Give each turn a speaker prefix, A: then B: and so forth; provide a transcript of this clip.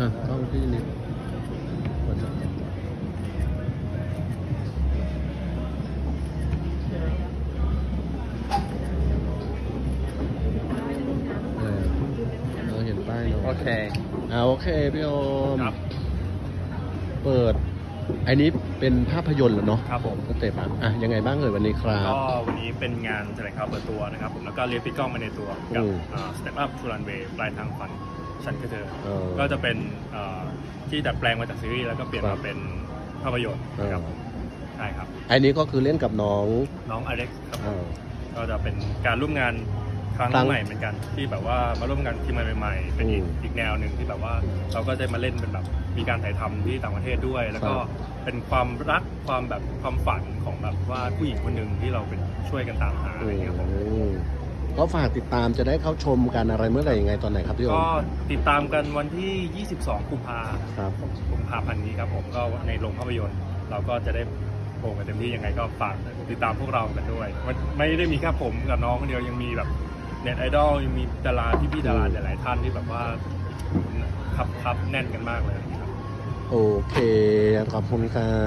A: อะกล้องพี่นิดเออเราเห็นป้ายเนอะ
B: โอเค
A: อ่าโอเคพี่โอม
B: ครับ
A: เปิด อันนี้เป็นภาพยนตร์เหรอเนาะ
B: ครับผม
A: สเต็ปอะอะยังไงบ้างเอ่ยวันนี้ครับ
B: ก็วันนี้เป็นงานแถลงข่าวเปิดตัวนะครับผมแล้วก็เรียกพี่ก้องมาในตัวกับ
A: อืม
B: สเต็ปอัพทูรันเวย์ปลายทางฝัน ฉันคือเธอ
A: เออ
B: ก็จะเป็นเอ่อที่ดัดแปลงมาจากซีรีส์แล้วก็เปลี่ยน
A: ครั
B: มา
A: บ
B: เป็นภาพยนตร์
A: เออ
B: ครับผมใช่ครับ
A: อันนี้ก็คือเล่นกับน้อง
B: น้องอเล็กซ์ครับผม
A: อ่า
B: ก็จะเป็นการร่วมงานครั้ง
A: ครั้ง
B: ใหม่เหมือนกันที่แบบว่ามาร่วมงานทีมใหม่ๆเป็นอีก
A: อืม
B: อีกแนวหนึ่งที่แบบว่าเราก็ได้มาเล่นเป็นแบบมีการถ่ายทำที่ต่างประเทศด้วย แล้วก็
A: ครับ
B: เป็นความรักความแบบความฝันของแบบว่าผู้หญิงคนหนึ่งที่เราเป็นช่วยกันตามหาอะไรอย่างเงี้ยครับผม
A: อืม ก็ฝากติดตามจะได้เข้าชมกันอะไรเมื่อไหร่ยังไงตอนไหนครับพี่โอม
B: ก็ติดตามกันวันที่ 22 กุมภา
A: ครับ
B: กุมภาพันธ์นี้ครับผมก็ในโรงภาพยนตร์ เราก็จะได้โปรกันเต็มที่ยังไงก็ฝากติดตามพวกเรากันด้วยมันไม่ได้มีแค่ผมกับน้องคนเดียวยังมีแบบเน็ตไอดอลยังมีดาราพี่พี่ๆดาราหลายๆท่านที่แบบว่าครับครับแน่นกันมากเลยครับ
A: โอเค ขอบคุณครับ